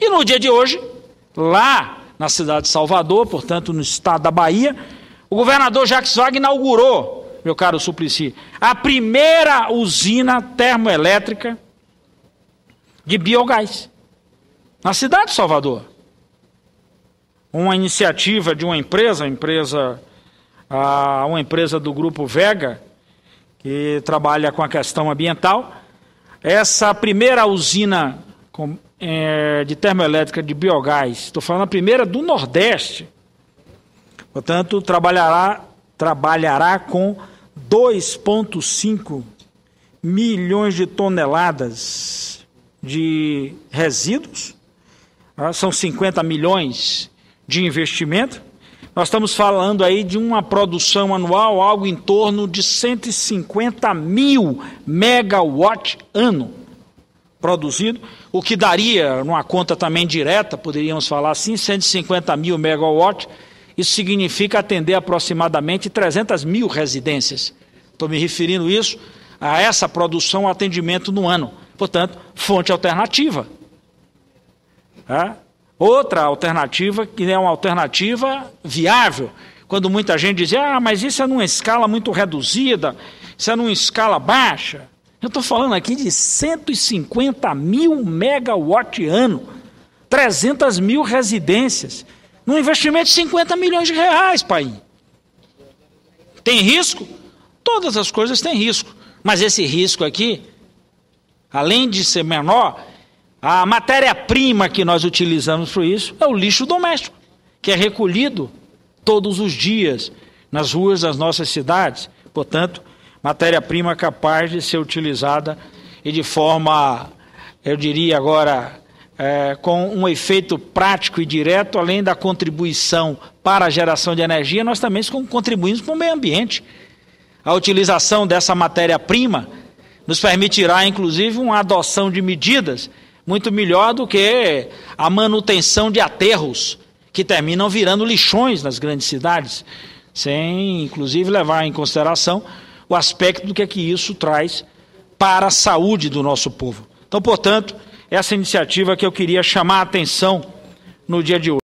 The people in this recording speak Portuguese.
E no dia de hoje, lá na cidade de Salvador, portanto no estado da Bahia, o governador Jacques Wagner inaugurou, meu caro Suplicy, a primeira usina termoelétrica de biogás na cidade de Salvador. Uma iniciativa de uma empresa, empresa, uma empresa do grupo Vega, que trabalha com a questão ambiental. Essa primeira usina é, de termoelétrica de biogás, estou falando a primeira do Nordeste, portanto, trabalhará, trabalhará com 2,5 milhões de toneladas de resíduos, ah, são 50 milhões de investimento. Nós estamos falando aí de uma produção anual, algo em torno de 150 mil megawatt ano produzido, o que daria, numa conta também direta, poderíamos falar assim, 150 mil megawatts, isso significa atender aproximadamente 300 mil residências. Estou me referindo isso a essa produção, atendimento no ano. Portanto, fonte alternativa. É? Outra alternativa, que é uma alternativa viável, quando muita gente diz, ah, mas isso é numa escala muito reduzida, isso é numa escala baixa. Eu estou falando aqui de 150 mil megawatt ano, 300 mil residências, num investimento de 50 milhões de reais, pai. Tem risco? Todas as coisas têm risco. Mas esse risco aqui, além de ser menor, a matéria-prima que nós utilizamos para isso é o lixo doméstico, que é recolhido todos os dias nas ruas das nossas cidades. Portanto, matéria-prima capaz de ser utilizada e de forma, eu diria agora, é, com um efeito prático e direto, além da contribuição para a geração de energia, nós também contribuímos para o meio ambiente. A utilização dessa matéria-prima nos permitirá, inclusive, uma adoção de medidas muito melhor do que a manutenção de aterros que terminam virando lixões nas grandes cidades, sem, inclusive, levar em consideração o aspecto do que é que isso traz para a saúde do nosso povo. Então, portanto, essa iniciativa que eu queria chamar a atenção no dia de hoje.